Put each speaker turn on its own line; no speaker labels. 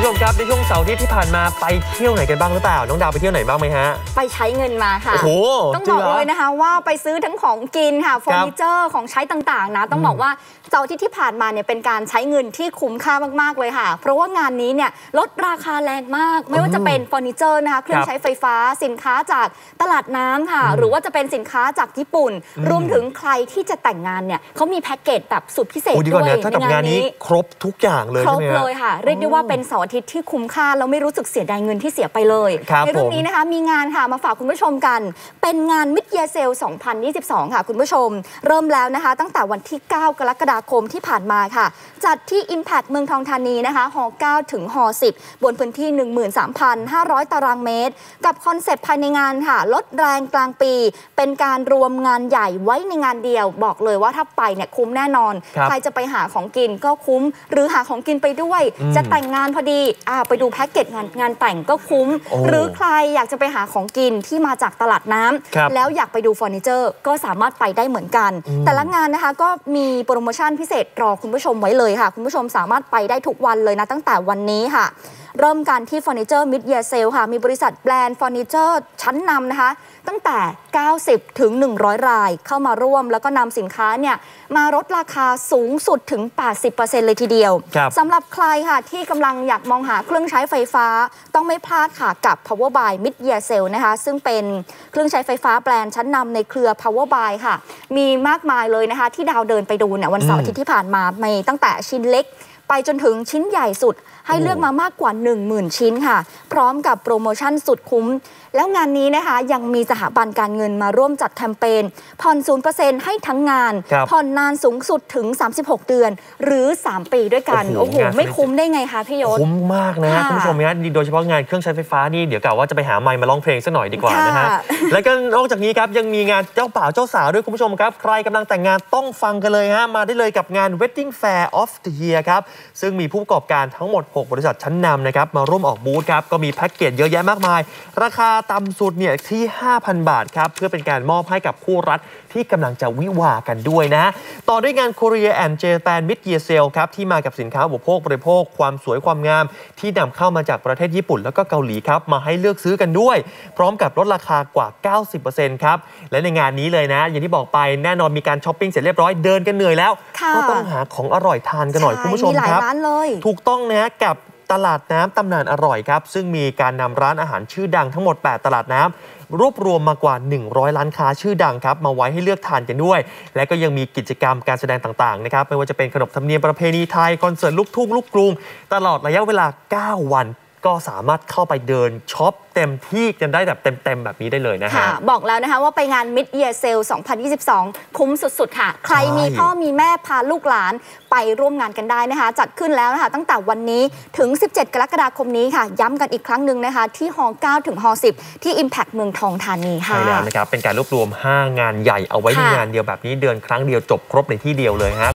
ผู้ชมครับในช่วงเสาร์อาที่ที่ผ่านมาไปเที่ยวไหนกันบ้างหรือเปล่า น้องดาวไปเที่ยวไหนบ้างไหมฮะ
ไปใช้เงินมาค่ะ
โอ้โห
ต้อง
จริ
บ
ง
อก
เหรอ
เลยนะคะว่าไปซื้อทั้งของกินค่ะเฟอร์นิเจอร์ของใช้ต่างๆ นะ ต้องบอกว่าเสาร์อาที่ที่ผ่านมาเนี่ยเป็นการใช้เงินที่คุ้มค่ามากๆเลยค่ะ เพราะว่างานนี้เนี่ยลดราคาแรงมาก ไม่ว่าจะเป็นเฟอร์นิเจอร์นะคะเครื่องใช้ไฟฟ้าสินค้าจากตลาดน้ำค่ะ หรือว่าจะเป็นสินค้าจากญี่ปุ่น รวมถึงใครที่จะแต่งงานเนี่ยเขามีแพ็กเกจแบบสุดพิเศษ
โอ้ดี
ด้
กว่า
วย
เนี่ยถ้ากับงานนี้ครบทุกอย่างเลย
คร
ใช่
บ
ไหมฮะ
เลยค่ะเรียกได้ว่าเป็นเสาร์อาทิตย์ที่คุ้มค่าแล้วไม่รู้สึกเสียดายเงินที่เสียไปเลย
ครับ
ในเรื่อง
ผม
นี้นะคะมีงานค่ะมาฝากคุณผู้ชมกัน เป็นงานมิดเยเซล 2022 ค่ะคุณผู้ชม เริ่มแล้วนะคะ ตั้งแต่วันที่ 9 กรกฎาคมที่ผ่านมาค่ะ จัดที่ Impact เมืองทองธานีนะคะห9ถึงห10 บนพื้นที่ 13,500 ตารางเมตร กับคอนเซปต์ภายในงานค่ะ ลดแรงกลางปี เป็นการรวมงานใหญ่ไว้ในงานเดียว บอกเลยว่าถ้าไปเนี่ยคุ้มแน่นอน
ครับ
ใครจะไปหาของกินก็คุ้ม หรือหาของกินไปด้วย
อืม
จะแต่งงานพอดีอ่าไปดูแพ็กเกจงานงานแต่งก็คุ้ม
โอ้
หรือใครอยากจะไปหาของกินที่มาจากตลาดน้ำ
ครับ
แล้วอยากไปดูเฟอร์นิเจอร์ก็สามารถไปได้เหมือนกัน
อืม
แต่ละงานนะคะก็มีโปรโมชั่นพิเศษรอคุณผู้ชมไว้เลยค่ะ คุณผู้ชมสามารถไปได้ทุกวันเลยนะตั้งแต่วันนี้ค่ะเริ่มกันที่เฟอร์นิเจอร์มิดเย r เซลค่ะ มีบริษัทแบรนด์เฟอร์นิเจอร์ชั้นนำนะคะ ตั้งแต่ 90 ถึง 100 ราย เข้ามาร่วมแล้วก็นำสินค้าเนี่ยมาลดราคาสูงสุดถึง 80%เลยทีเดียว
ครับ
สำหรับใครค่ะที่กำลังอยากมองหาเครื่องใช้ไฟฟ้า ต้องไม่พลาดค่ะกับ Power by Mid Year Sale นะคะ ซึ่งเป็นเครื่องใช้ไฟฟ้าแบรนด์ชั้นนำในเครือ Power by ค่ะ มีมากมายเลยนะคะ ที่ดาวเดินไปดูเนี่ยวันเสาร์
อืม
อาทิตย์ที่ผ่านมามีตั้งแต่ชิ้นเล็ก ไปจนถึงชิ้นใหญ่สุดให้เลือกมามากกว่า 10,000 ชิ้นค่ะ พร้อมกับโปรโมชั่นสุดคุ้มแล้วงานนี้นะคะยังมีสถาบันการเงินมาร่วมจัดแคมเปญผ่อน0%ให้ทั้งงาน
ครับ
ผ่อนนานสูงสุดถึง 36 เดือน หรือ 3 ปีด้วยกัน
โอ้
โอ้
โห
โห
งาน
ไม่คุ้มได้ไงคะพี่ยศ
คุ้มมากนะ
ค่ะ
คุณผู้ชมนะโดยเฉพาะงานเครื่องใช้ไฟฟ้านี่เดี๋ยวกะว่าจะไปหาไมค์มาร้องเพลงสักหน่อยดีกว่านะฮะ
ค่ะ
แล้วก็นอกจากนี้ครับยังมีงานเจ้าบ่าวเจ้าสาวด้วยคุณผู้ชมครับใครกำลังแต่งงานต้องฟังกันเลยฮะมาได้เลยกับงาน Wedding Fair of the Year ครับซึ่งมีผู้ประกอบการทั้งหมด 6 บริษัทชั้นนำนะครับมาร่วมออกบูธครับก็มีแพ็กเกจเยอะแยะมากมาย ราคาต่ำสุดเนี่ยที่ 5,000 บาทครับ เพื่อเป็นการมอบให้กับคู่รัฐที่กำลังจะวิวากันด้วยนะ ต่อด้วยงาน Korea and Japan Mid Year Sale ครับ ที่มากับสินค้าอุปโภคบริโภค ความสวยความงาม ที่นำเข้ามาจากประเทศญี่ปุ่น แล้วก็เกาหลีครับ มาให้เลือกซื้อกันด้วย พร้อมกับลดราคากว่า 90%ครับ และในงานนี้เลยนะ อย่างที่บอกไปแน่นอนมีการช้อปปิ้งเสร็จเรียบร้อยเดินกันเหนื่อยแล้ว
ค่ะ
ก็ต้องหาของอร่อยทานกันหน่อย
ใช่
คุณผู้ชม
มีหลาย
ครับ
ร้านเลย
ถูกต้องนะฮะกับ ตลาดน้ำตำนานอร่อยครับ ซึ่งมีการนำร้านอาหารชื่อดังทั้งหมด 8 ตลาดน้ำรวบรวมมากว่า 100 ร้านค้าชื่อดังครับ มาไว้ให้เลือกทานกันด้วย และก็ยังมีกิจกรรมการแสดงต่างๆนะครับไม่ว่าจะเป็นขนบธรรมเนียมประเพณีไทยคอนเสิร์ตลูกทุ่งลูกกรุง ตลอดระยะเวลา 9 วัน ก็สามารถเข้าไปเดินช็อปเต็มที่กันได้แบบเต็ม ๆ แบบนี้ได้เลยนะฮะ
ค่ะบอกแล้วนะคะว่าไปงาน Mid Year Sale 2022 คุ้มสุด ๆ ค่ะ ใครมีพ่อมีแม่พาลูกหลานไปร่วมงานกันได้นะคะ จัดขึ้นแล้วนะคะตั้งแต่วันนี้ถึง 17 กรกฎาคมนี้ค่ะ ย้ำกันอีกครั้งหนึ่งนะคะ ที่ฮ9ถึงฮ10 ที่ Impact เมืองทองธานีค่ะ
ใช่แล้วนะครับ เป็นการรวบรวม 5 งานใหญ่เอาไว้ใน
ค่ะ
งานเดียวแบบนี้เดือนครั้งเดียวจบครบในที่เดียวเลยฮะ